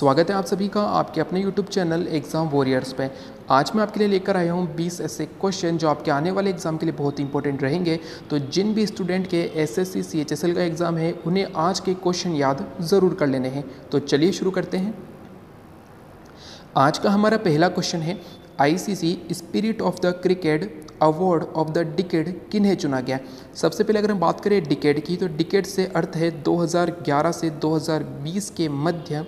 स्वागत है आप सभी का आपके अपने YouTube चैनल एग्ज़ाम वॉरियर्स पे। आज मैं आपके लिए लेकर आया हूँ 20 ऐसे क्वेश्चन जो आपके आने वाले एग्ज़ाम के लिए बहुत इंपॉर्टेंट रहेंगे। तो जिन भी स्टूडेंट के एसएससी सीएचएसएल का एग्ज़ाम है, उन्हें आज के क्वेश्चन याद ज़रूर कर लेने हैं। तो चलिए शुरू करते हैं। आज का हमारा पहला क्वेश्चन है ICC spirit of the cricket award of the decade किन्हें चुना गया? सबसे पहले अगर हम बात करें डिकेड की तो डिकेड से अर्थ है 2011 से 2020 के मध्य।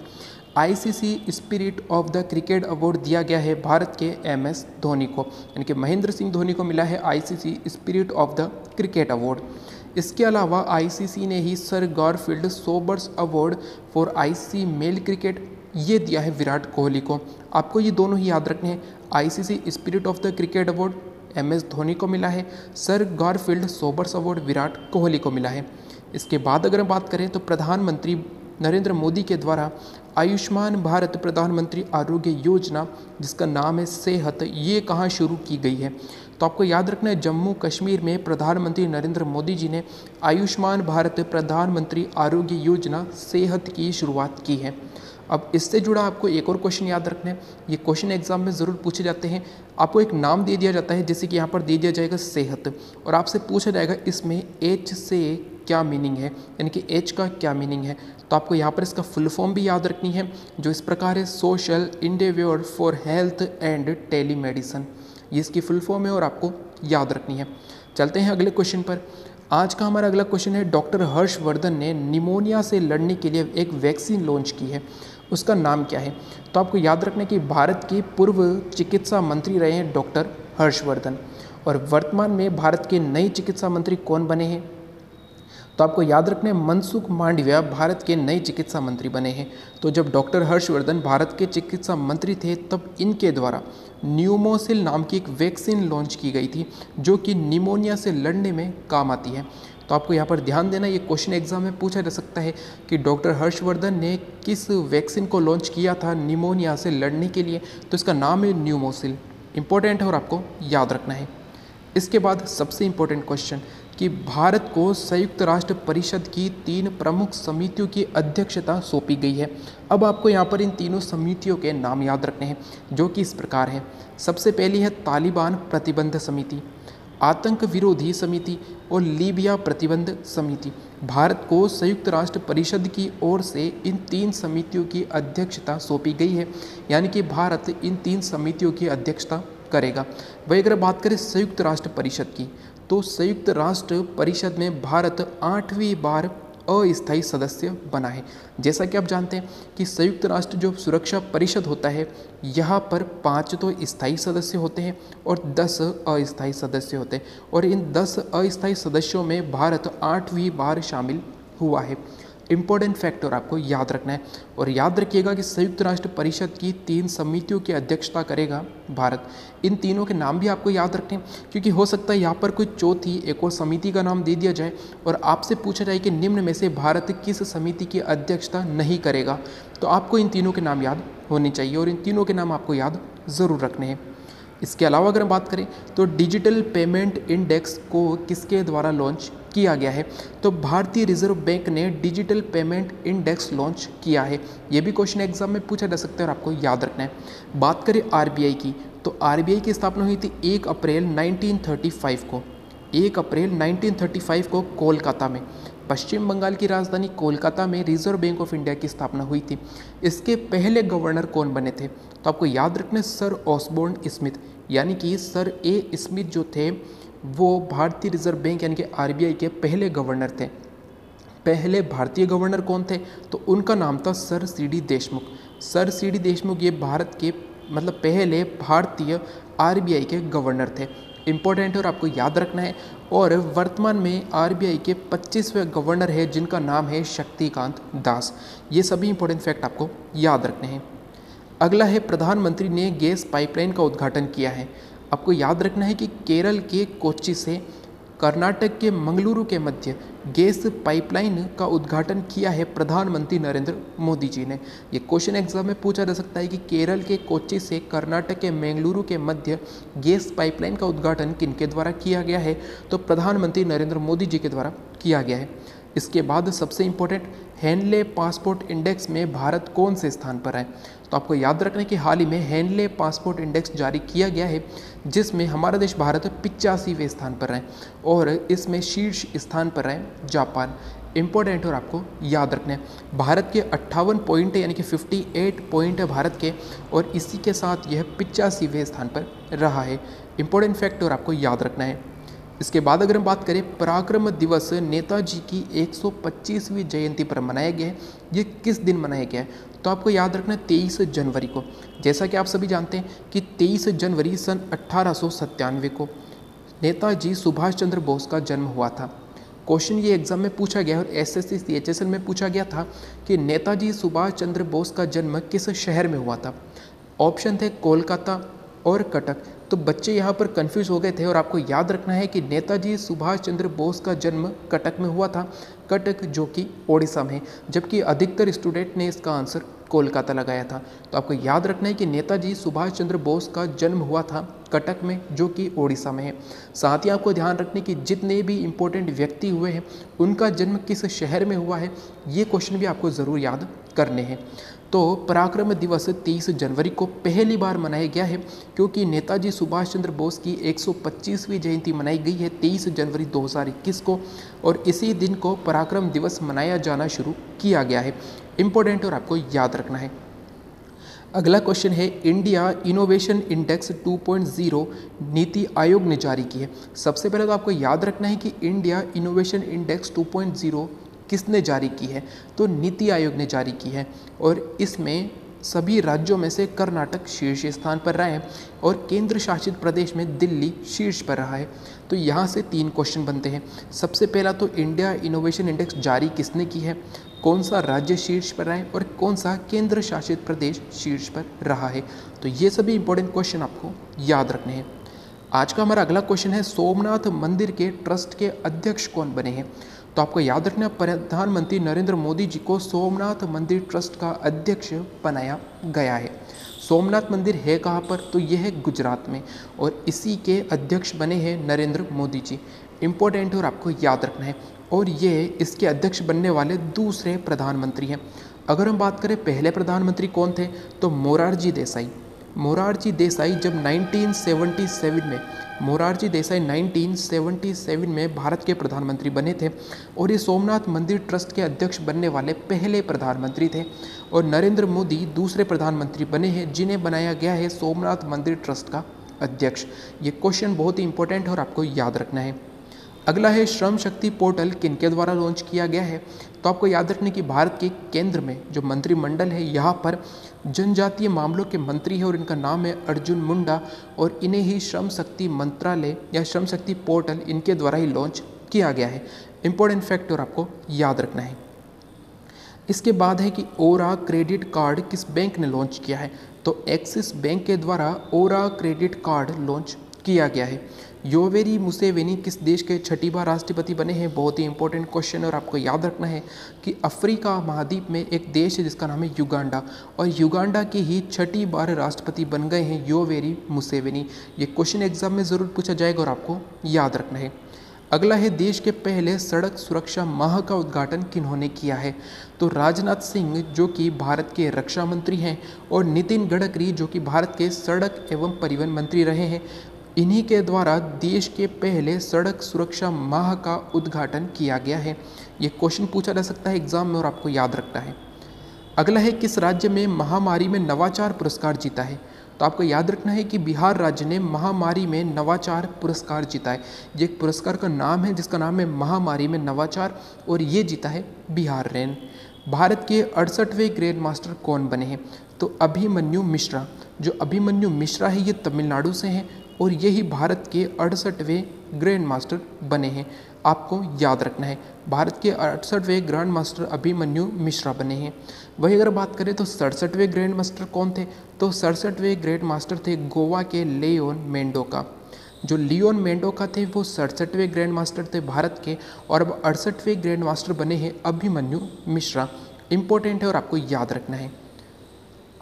ICC spirit of the cricket award दिया गया है भारत के एम एस धोनी को। यानी कि महेंद्र सिंह धोनी को मिला है ICC spirit of the cricket award. इसके अलावा आईसीसी ने ही sir Garfield Sobers award for IC male cricket ये दिया है विराट कोहली को। आपको ये दोनों ही याद रखने हैं। ICC spirit of the cricket award M S Dhoni को मिला है। Sir Garfield Sobers award Virat Kohli को मिला है। इसके बाद अगर हम बात करें तो प्रधानमंत्री नरेंद्र मोदी के द्वारा आयुष्मान भारत प्रधानमंत्री आरोग्य योजना, जिसका नाम है सेहत, ये कहाँ शुरू की गई है? तो आपको याद रखना है, जम्मू कश्मीर में प्रधानमंत्री नरेंद्र मोदी जी ने आयुष्मान भारत प्रधानमंत्री आरोग्य योजना सेहत की शुरुआत की है। अब इससे जुड़ा आपको एक और क्वेश्चन याद रखना है। ये क्वेश्चन एग्ज़ाम में ज़रूर पूछे जाते हैं। आपको एक नाम दे दिया जाता है, जैसे कि यहाँ पर दे दिया जाएगा सेहत, और आपसे पूछा जाएगा इसमें एच से क्या मीनिंग है? यानी कि एच का क्या मीनिंग है? तो आपको यहाँ पर इसका फुल फॉर्म भी याद रखनी है, जो इस प्रकार है social endeavour for health and telemedicine ये इसकी फुल फॉर्म है और आपको याद रखनी है। चलते हैं अगले क्वेश्चन पर। आज का हमारा अगला क्वेश्चन है डॉक्टर हर्षवर्धन ने निमोनिया से लड़ने के लिए एक वैक्सीन लॉन्च की है। उसका नाम क्या है? तो आपको याद रखना कि भारत के पूर्व चिकित्सा मंत्री रहे हैं डॉक्टर हर्षवर्धन। और वर्तमान में भारत के नए चिकित्सा मंत्री कौन बने हैं? तो आपको याद रखना मनसुख मांडविया भारत के नए चिकित्सा मंत्री बने हैं। तो जब डॉक्टर हर्षवर्धन भारत के चिकित्सा मंत्री थे, तब इनके द्वारा न्यूमोसिल नाम की एक वैक्सीन लॉन्च की गई थी, जो कि निमोनिया से लड़ने में काम आती है। तो आपको यहाँ पर ध्यान देना, ये क्वेश्चन एग्ज़ाम में पूछा जा सकता है कि डॉक्टर हर्षवर्धन ने किस वैक्सीन को लॉन्च किया था निमोनिया से लड़ने के लिए। तो इसका नाम है न्यूमोसिल। इंपॉर्टेंट है और आपको याद रखना है। इसके बाद सबसे इम्पोर्टेंट क्वेश्चन कि भारत को संयुक्त राष्ट्र परिषद की तीन प्रमुख समितियों की अध्यक्षता सौंपी गई है। अब आपको यहाँ पर इन तीनों समितियों के नाम याद रखने हैं, जो कि इस प्रकार है। सबसे पहली है तालिबान प्रतिबंध समिति, आतंक विरोधी समिति और लीबिया प्रतिबंध समिति। भारत को संयुक्त राष्ट्र परिषद की ओर से इन तीन समितियों की अध्यक्षता सौंपी गई है, यानी कि भारत इन तीन समितियों की अध्यक्षता करेगा। वही अगर बात करें संयुक्त राष्ट्र परिषद की तो संयुक्त राष्ट्र परिषद में भारत आठवीं बार अस्थायी सदस्य बना है। जैसा कि आप जानते हैं कि संयुक्त राष्ट्र जो सुरक्षा परिषद होता है, यहाँ पर पाँच तो स्थायी सदस्य होते हैं और दस अस्थायी सदस्य होते हैं। और इन दस अस्थायी सदस्यों में भारत आठवीं बार शामिल हुआ है। इम्पोर्टेंट फैक्टर आपको याद रखना है। और याद रखिएगा कि संयुक्त राष्ट्र परिषद की तीन समितियों की अध्यक्षता करेगा भारत। इन तीनों के नाम भी आपको याद रखने क्योंकि हो सकता है यहाँ पर कोई चौथी, एक और समिति का नाम दे दिया जाए और आपसे पूछा जाए कि निम्न में से भारत किस समिति की अध्यक्षता नहीं करेगा। तो आपको इन तीनों के नाम याद होने चाहिए और इन तीनों के नाम आपको याद ज़रूर रखने हैं। इसके अलावा अगर हम बात करें तो डिजिटल पेमेंट इंडेक्स को किसके द्वारा लॉन्च किया गया है। तो भारतीय रिज़र्व बैंक ने डिजिटल पेमेंट इंडेक्स लॉन्च किया है। ये भी क्वेश्चन एग्ज़ाम में पूछा जा सकता है और आपको याद रखना है। बात करें आरबीआई की तो आरबीआई की स्थापना हुई थी एक अप्रैल 1935 को। एक अप्रैल 1935 को कोलकाता में। पश्चिम बंगाल की राजधानी कोलकाता में रिज़र्व बैंक ऑफ़ इंडिया की स्थापना हुई थी। इसके पहले गवर्नर कौन बने थे? तो आपको याद रखना सर ऑसबोर्न स्मिथ, यानी कि सर ए स्मिथ जो थे वो भारतीय रिज़र्व बैंक यानी कि आरबीआई के पहले गवर्नर थे। पहले भारतीय गवर्नर कौन थे? तो उनका नाम था sir C D Deshmukh. Sir C D Deshmukh ये भारत के मतलब पहले भारतीय आरबीआई के गवर्नर थे। इम्पोर्टेंट और आपको याद रखना है, और वर्तमान में आरबीआई के 25वें गवर्नर है, जिनका नाम है शक्तिकांत दास। ये सभी इंपॉर्टेंट फैक्ट आपको याद रखने हैं। अगला है, प्रधानमंत्री ने गैस पाइपलाइन का उद्घाटन किया है। आपको याद रखना है कि केरल के कोच्चि से कर्नाटक के मंगलुरु के मध्य गैस पाइपलाइन का उद्घाटन किया है प्रधानमंत्री नरेंद्र मोदी जी ने। ये क्वेश्चन एग्ज़ाम में पूछा जा सकता है कि केरल के कोच्चि से कर्नाटक के मंगलुरु के मध्य गैस पाइपलाइन का उद्घाटन किनके द्वारा किया गया है? तो प्रधानमंत्री नरेंद्र मोदी जी के द्वारा किया गया है। इसके बाद सबसे इम्पोर्टेंट हैंडले पासपोर्ट इंडेक्स में भारत कौन से स्थान पर है? तो आपको याद रखना कि हाल ही में हैंडले पासपोर्ट इंडेक्स जारी किया गया है, जिसमें हमारा देश भारत पिचासीवें स्थान पर है और इसमें शीर्ष स्थान पर है जापान। इम्पोर्टेंट और आपको याद रखना है, भारत के अट्ठावन पॉइंट यानी कि 58 पॉइंट है भारत के और इसी के साथ यह पिचासीवें स्थान पर रहा है। इम्पोर्टेंट फैक्ट और आपको याद रखना है इसके बाद अगर हम बात करें, पराक्रम दिवस नेताजी की 125वीं जयंती पर मनाया गया है। ये किस दिन मनाया गया है? तो आपको याद रखना है, तेईस जनवरी को। जैसा कि आप सभी जानते हैं कि तेईस जनवरी सन अट्ठारह को नेताजी सुभाष चंद्र बोस का जन्म हुआ था। क्वेश्चन ये एग्ज़ाम में पूछा गया और S S C H S L में पूछा गया था कि नेताजी सुभाष चंद्र बोस का जन्म किस शहर में हुआ था। ऑप्शन थे कोलकाता और कटक। तो बच्चे यहाँ पर कंफ्यूज हो गए थे और आपको याद रखना है कि नेताजी सुभाष चंद्र बोस का जन्म कटक में हुआ था, कटक जो कि ओडिशा में, जबकि अधिकतर स्टूडेंट ने इसका आंसर कोलकाता लगाया था। तो आपको याद रखना है कि नेताजी सुभाष चंद्र बोस का जन्म हुआ था कटक में, जो कि ओडिशा में है। साथ ही आपको ध्यान रखने की जितने भी इम्पोर्टेंट व्यक्ति हुए हैं, उनका जन्म किस शहर में हुआ है, ये क्वेश्चन भी आपको ज़रूर याद करने हैं। तो पराक्रम दिवस 30 जनवरी को पहली बार मनाया गया है, क्योंकि नेताजी सुभाष चंद्र बोस की 125वीं जयंती मनाई गई है 23 जनवरी 2021 को, और इसी दिन को पराक्रम दिवस मनाया जाना शुरू किया गया है। इम्पोर्टेंट और आपको याद रखना है। अगला क्वेश्चन है, India innovation index 2.0 NITI Aayog ने जारी की है। सबसे पहले तो आपको याद रखना है कि इंडिया इनोवेशन इंडेक्स 2.0 किसने जारी की है? तो नीति आयोग ने जारी की है और इसमें सभी राज्यों में से कर्नाटक शीर्ष स्थान पर रहा है और केंद्र शासित प्रदेश में दिल्ली शीर्ष पर रहा है। तो यहाँ से तीन क्वेश्चन बनते हैं। सबसे पहला तो इंडिया इनोवेशन इंडेक्स जारी किसने की है? कौन सा राज्य शीर्ष पर रहा है और कौन सा केंद्र शासित प्रदेश शीर्ष पर रहा है? तो ये सभी इंपॉर्टेंट क्वेश्चन आपको याद रखने हैं। आज का हमारा अगला क्वेश्चन है सोमनाथ मंदिर के ट्रस्ट के अध्यक्ष कौन बने हैं? तो आपको याद रखना, प्रधानमंत्री नरेंद्र मोदी जी को सोमनाथ मंदिर ट्रस्ट का अध्यक्ष बनाया गया है। सोमनाथ मंदिर है कहाँ पर? तो यह है गुजरात में और इसी के अध्यक्ष बने हैं नरेंद्र मोदी जी। इम्पोर्टेंट और आपको याद रखना है और ये इसके अध्यक्ष बनने वाले दूसरे प्रधानमंत्री हैं। अगर हम बात करें, पहले प्रधानमंत्री कौन थे? तो मोरारजी देसाई। मोरारजी देसाई जब 1977 में, मोरारजी देसाई 1977 में भारत के प्रधानमंत्री बने थे और ये सोमनाथ मंदिर ट्रस्ट के अध्यक्ष बनने वाले पहले प्रधानमंत्री थे और नरेंद्र मोदी दूसरे प्रधानमंत्री बने हैं जिन्हें बनाया गया है सोमनाथ मंदिर ट्रस्ट का अध्यक्ष। ये क्वेश्चन बहुत ही इंपॉर्टेंट है और आपको याद रखना है। अगला है श्रम शक्ति पोर्टल, किनके द्वारा लॉन्च किया गया है? तो आपको याद रखने की भारत के केंद्र में जो मंत्रिमंडल है, यहाँ पर जनजातीय मामलों के मंत्री हैं और इनका नाम है अर्जुन मुंडा और इन्हें ही श्रम शक्ति मंत्रालय या श्रम शक्ति पोर्टल इनके द्वारा ही लॉन्च किया गया है। इम्पोर्टेंट फैक्टर आपको याद रखना है। इसके बाद है कि ओरा क्रेडिट कार्ड किस बैंक ने लॉन्च किया है? तो एक्सिस बैंक के द्वारा ओरा क्रेडिट कार्ड लॉन्च किया गया है। योवेरी मुसेवेनी किस देश के छठी बार राष्ट्रपति बने हैं, बहुत ही इंपॉर्टेंट क्वेश्चन और आपको याद रखना है कि अफ्रीका महाद्वीप में एक देश है जिसका नाम है युगांडा और युगांडा के ही छठी बार राष्ट्रपति बन गए हैं योवेरी मुसेवेनी। ये क्वेश्चन एग्ज़ाम में ज़रूर पूछा जाएगा और आपको याद रखना है। अगला है देश के पहले सड़क सुरक्षा माह का उद्घाटन किन्होंने किया है? तो राजनाथ सिंह, जो कि भारत के रक्षा मंत्री हैं, और नितिन गडकरी, जो कि भारत के सड़क एवं परिवहन मंत्री रहे हैं इन्हीं के द्वारा देश के पहले सड़क सुरक्षा माह का उद्घाटन किया गया है। ये क्वेश्चन पूछा जा सकता है एग्ज़ाम में और आपको याद रखना है। अगला है, किस राज्य में महामारी में नवाचार पुरस्कार जीता है? तो आपको याद रखना है कि बिहार राज्य ने महामारी में नवाचार पुरस्कार जीता है। ये एक पुरस्कार का नाम है, जिसका नाम है महामारी में नवाचार, और ये जीता है बिहार रेन। भारत के अड़सठवें ग्रैंड मास्टर कौन बने हैं? तो अभिमन्यु मिश्रा। जो अभिमन्यु मिश्रा है, ये तमिलनाडु से हैं। और यही भारत के अड़सठवें ग्रैंड मास्टर बने हैं। आपको याद रखना है, भारत के अड़सठवें ग्रैंड मास्टर अभिमन्यु मिश्रा बने हैं। वही अगर बात करें तो सड़सठवें ग्रैंड मास्टर कौन थे? तो सड़सठवें ग्रैंड मास्टर थे गोवा के लेओन मेंडोका जो लियोन मेंडोका थे, वो सड़सठवें ग्रैंड मास्टर थे भारत के और अब अड़सठवें ग्रैंड मास्टर बने हैं अभिमन्यु मिश्रा। इंपॉर्टेंट है और आपको याद रखना है।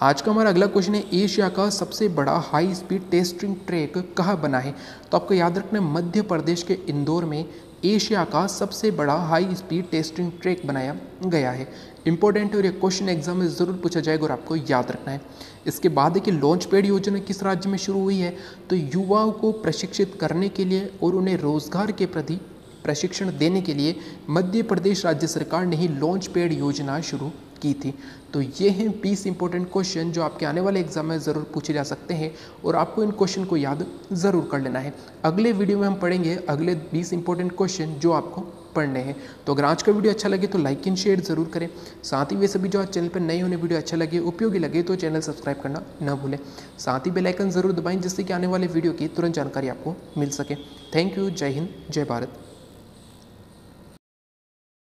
आज का हमारा अगला क्वेश्चन है एशिया का सबसे बड़ा हाई स्पीड टेस्टिंग ट्रैक कहाँ बना है? तो आपको याद रखना है, मध्य प्रदेश के इंदौर में एशिया का सबसे बड़ा हाई स्पीड टेस्टिंग ट्रैक बनाया गया है। इंपॉर्टेंट और ये क्वेश्चन एग्ज़ाम में ज़रूर पूछा जाएगा और आपको याद रखना है। इसके बाद है कि लॉन्च पैड योजना किस राज्य में शुरू हुई है? तो युवाओं को प्रशिक्षित करने के लिए और उन्हें रोज़गार के प्रति प्रशिक्षण देने के लिए मध्य प्रदेश राज्य सरकार ने ही लॉन्च पैड योजना शुरू की थी। तो ये हैं बीस इंपॉर्टेंट क्वेश्चन जो आपके आने वाले एग्ज़ाम में ज़रूर पूछे जा सकते हैं और आपको इन क्वेश्चन को याद ज़रूर कर लेना है। अगले वीडियो में हम पढ़ेंगे अगले बीस इंपॉर्टेंट क्वेश्चन जो आपको पढ़ने हैं। तो अगर आज का वीडियो अच्छा लगे तो लाइक एंड शेयर ज़रूर करें। साथ ही वे सभी जो आज चैनल पर नए होने वीडियो अच्छा लगे, उपयोगी लगे तो चैनल सब्सक्राइब करना न भूलें। साथ ही बेलाइकन ज़रूर दबाएँ जिससे कि आने वाले वीडियो की तुरंत जानकारी आपको मिल सके। थैंक यू जय हिंद जय भारत